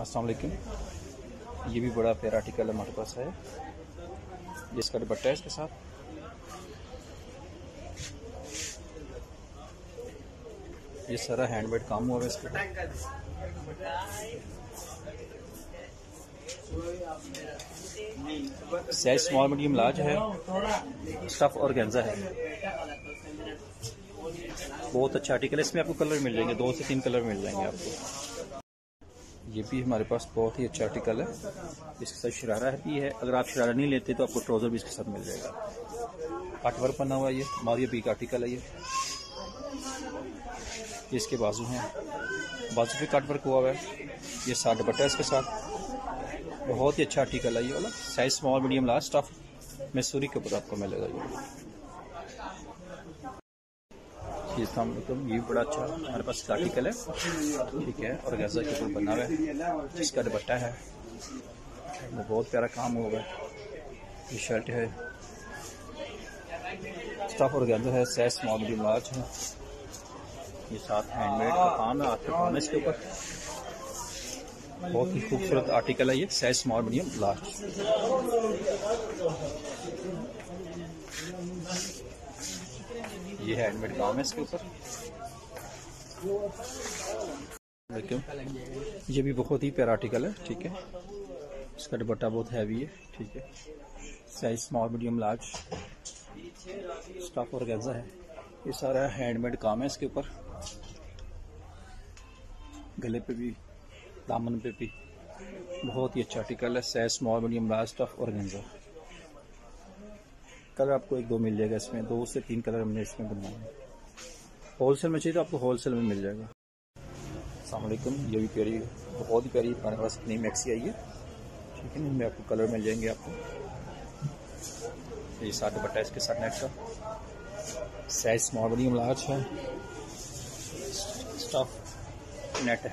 अस्सलाम वालेकुम ये भी बड़ा प्यारा आर्टिकल हमारे पास है। जिसका दुपट्टा है इसके साथ। ये सारा हैंडमेड काम हुआ है इसके साइज़ स्मॉल मीडियम लार्ज है। स्टफ़ और गेंजा है। बहुत अच्छा आर्टिकल है। इसमें आपको कलर मिल जाएँगे। दो से तीन कलर मिल जाएँगे आपको। ये भी हमारे पास बहुत ही अच्छा आर्टिकल है। इसके साथ शरारा भी है। अगर आप शरारा नहीं लेते तो आपको ट्राउज़र भी इसके साथ मिल जाएगा। कट वर्क बना हुआ ये। मारिया बी का आर्टिकल है ये। इसके बाजू हैं। बाजू पे कट वर्क हुआ हुआ है। ये साठ दुपट्टा इसके साथ। बहुत ही अच्छा आर्टिकल है ये वाला। Size small medium large stuff मैसूरी के ऊपर आपको मिलेगा ये। जी अलैक्म ये बड़ा अच्छा हमारे पास आर्टिकल है। ठीक है, और गजा के ऊपर बना हुआ है। जिसका दुपट्टा है। वो बहुत प्यारा काम हुआ है। ये शर्ट है। स्टफ़ और गजा है। स्मॉल मीडियम लार्ज है। ये साथ हैंडमेड का काम है, आपके काम है इसके ऊपर। बहुत ही खूबसूरत आर्टिकल है ये। स्मॉल मीडियम लार्ज ये हैंडमेड काम है इसके ऊपर। ये भी बहुत ही प्यारा आर्टिकल है, ठीक है? इसका दुपट्टा बहुत हैवी है, ठीक है? Size small medium large stuff और गजा है। ये सारा हैंडमेड काम है इसके ऊपर। गले पे भी, दामन पे भी। बहुत ही अच्छा आर्टिकल है size small medium large stuff और गंजा। कलर आपको एक दो मिल जाएगा इसमें, दो से तीन कलर हमने इसमें बनवाए हैं। होलसेल में चाहिए तो आपको होलसेल में मिल जाएगा। अलैक्म ये भी प्यारी, बहुत ही प्यारी हमारे पास नई मैक्सी आई है। ठीक है इनमें आपको कलर मिल जाएँगे आपको। ये साथ दुपट्टा इसके साथ नेट का साइज़ स्मॉल मीडियम लार्ज है। स्टफ़ नेट है।